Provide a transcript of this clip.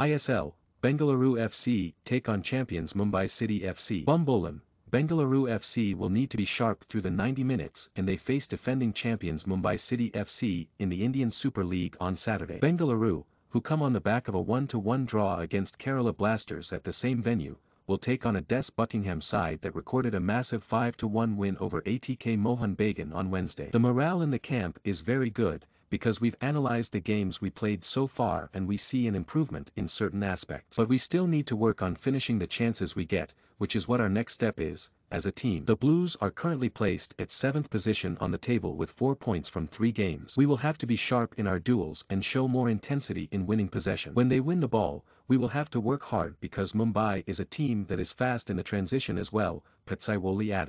ISL, Bengaluru FC take on champions Mumbai City FC. Bambolim, Bengaluru FC will need to be sharp through the 90 minutes and they face defending champions Mumbai City FC in the Indian Super League on Saturday. Bengaluru, who come on the back of a 1-1 draw against Kerala Blasters at the same venue, will take on a Des Buckingham side that recorded a massive 5-1 win over ATK Mohun Bagan on Wednesday. The morale in the camp is very good, because we've analyzed the games we played so far and we see an improvement in certain aspects. But we still need to work on finishing the chances we get, which is what our next step is, as a team. The Blues are currently placed at 7th position on the table with 4 points from 3 games. We will have to be sharp in our duels and show more intensity in winning possession. When they win the ball, we will have to work hard because Mumbai is a team that is fast in the transition as well, Pezzaiuoli added.